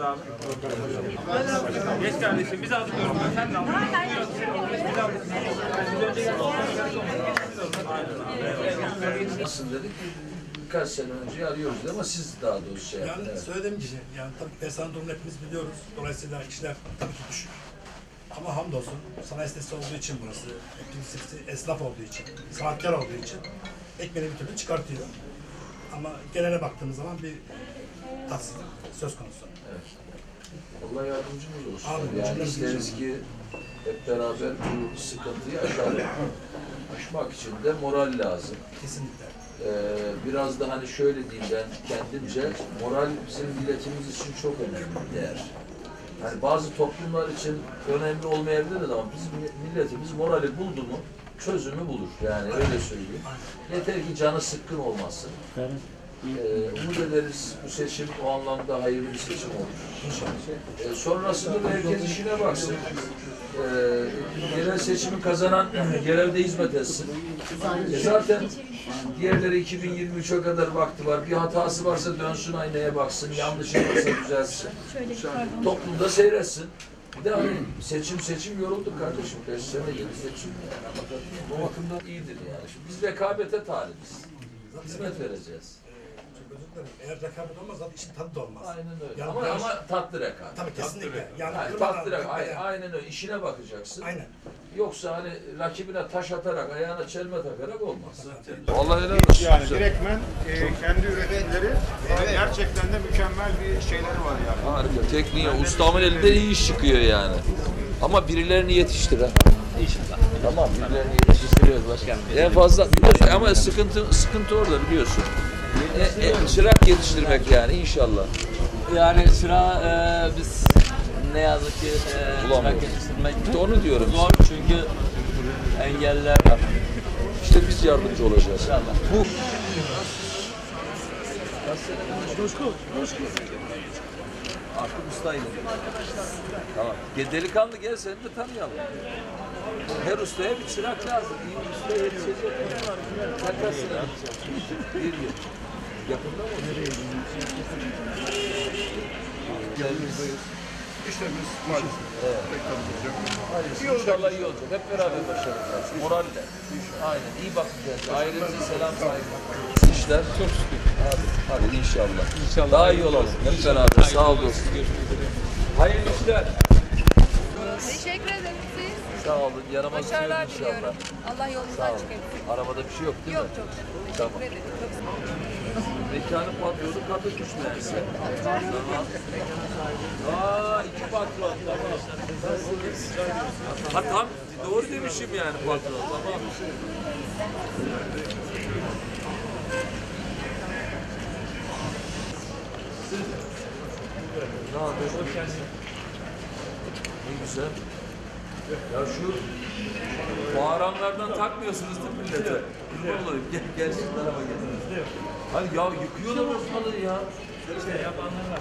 Hadi abi. Geç kardeşim biz aldık yorumları. Sen de al. Biz aldık. Biz önce geldik. Nasıl dedik? Birkaç sene önce arıyoruz ama siz daha doğrusu şey yaptınız. Yani Evet. söylediğim gibi yani tabii personel durumunu hepimiz biliyoruz. Dolayısıyla işler tabii ki düşük. Ama hamdolsun sanayi sitesi olduğu için burası, hepsi esnaf olduğu için, sanatkar olduğu için ekmeğini bir türlü çıkartıyor. Ama genele baktığımız zaman bir tatsızlık söz konusu. Allah yardımcımız olsun. Amin. Yani isteriz ki hep beraber bu sıkıntıyı aşalım. Aşmak için de moral lazım. Kesinlikle. Ee, biraz da hani şöyle diyeyim ben kendimce moral bizim milletimiz için çok önemli bir değer. Yani bazı toplumlar için önemli olmayabilir ama bizim milletimiz morali buldu mu çözümü bulur. Yani öyle söyleyeyim. Yeter ki canı sıkkın olmasın. Ee, umut ederiz bu seçim o anlamda hayırlı bir seçim olur. Ee, sonrasında da herkes işine baksın. Ee, genel seçimi kazanan görevde hizmet etsin. E zaten diğerleri 2023'e kadar vakti var. Bir hatası varsa dönsün aynaya baksın. Yanlışı varsa düzelsin. Toplumda seyretsin. Bir de hani seçim seçim yorulduk kardeşim. Beş sene yedi seçim yani. Ama bu bakımdan iyidir yani. Şimdi biz rekabete talibiz. Hizmet vereceğiz. Çok özür dilerim. Eğer rekabet olmaz zaten işin tadı da olmaz. Aynen öyle. Yani ama, biraz- ama tatlı rekabet. Tabii kesinlikle. Yani Yani kırmadan, tatlı rekabet. Aynen, aynen öyle. İşine bakacaksın. Aynen. Yoksa hani rakibine taş atarak, ayağına çelme takarak olmaz. Vallahi helal olsun. Yani Güzel. direktmen e, kendi üretimleri gerçekten de mükemmel bir şeyleri var yani. Harika. Tekniği, ustamın elinde iyi iş çıkıyor yani. Ama birilerini yetiştir ha. İnşallah. Tamam, birilerini yetiştir. Yetiştiriyoruz başkanım. En fazla biliyorsun ama sıkıntı sıkıntı orada biliyorsun. E, e, çırak yetiştirmek yani inşallah. Yani sıra e, biz ne yazık ki e, Bulamıyoruz. çırak yetiştirmek İşte onu diyorum. zor çünkü engeller var. İşte biz yardımcı olacağız. İnşallah. Bu Artık ustayım. Tamam. Gel delikanlı gel seni de tanıyalım. Her ustaya bir çırak lazım. İyi bir usta yetişecek. Sen kaç sene? Bir yıl. Yakında mı? Nereye İşlerimiz maalesef pek tadı olacak. İyi İnşallah iyi olacak. Hep beraber başaracağız. Moralle. Aynen. İyi bakacağız. Ailenize selam saygı. İşler. Çok şükür. Hadi, hadi inşallah. İnşallah. Daha iyi olalım. Hep beraber. Sağ ol dostum. Hayırlı işler. Teşekkür ederim. Sağ olun. Yaramaz Başarılar inşallah. diliyorum. Allah Sağ yolunuzdan olun. Arabada bir şey yok değil Yok mi? çok şükür. Teşekkür Tamam. ederim. Çok sağ olun. Mekanın patronu kadın mühendisi. Tamam. Aa iki patron. Tamam. Nasılsınız? Ha tam doğru demişim yani patron. Tamam. Ne yapıyorsun? Ne güzel. Ya şu bağıranlardan takmıyorsunuz değil mi millete? Vallahi gel gel şu tarafa gel. Hani ya yıkıyorlar ortalığı ya. İşte yapanlar var.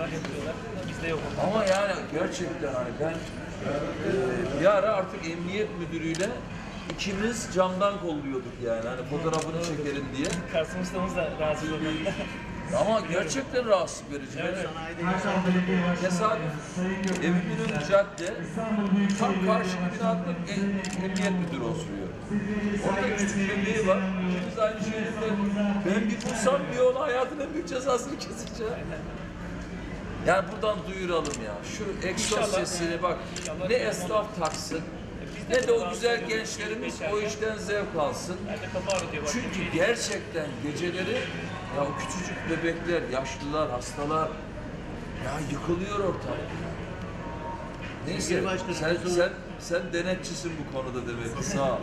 Var yapıyorlar. Bizde yok. Ama yani gerçekten hani ben e, bir ara artık emniyet müdürüyle ikimiz camdan kolluyorduk yani hani fotoğrafını çekelim diye. Ustamız da razı olmadı. Ama gerçekten rahatsız verici. Benim tesadüf evimin önü cadde tam karşı binada em- emniyet müdürü oturuyor. Orada küçük bebeği var. Biz aynı şehirde ben bir bulsam bir ona hayatının en büyük cezasını keseceğim. Yani buradan duyuralım ya. Şu egzoz sesini bak ne esnaf taksın ne de o güzel gençlerimiz o işten zevk alsın. Çünkü gerçekten geceleri ya o küçücük bebekler, yaşlılar, hastalar ya yıkılıyor ortalık. Neyse sen sen sen denetçisin bu konuda demek ki sağ ol.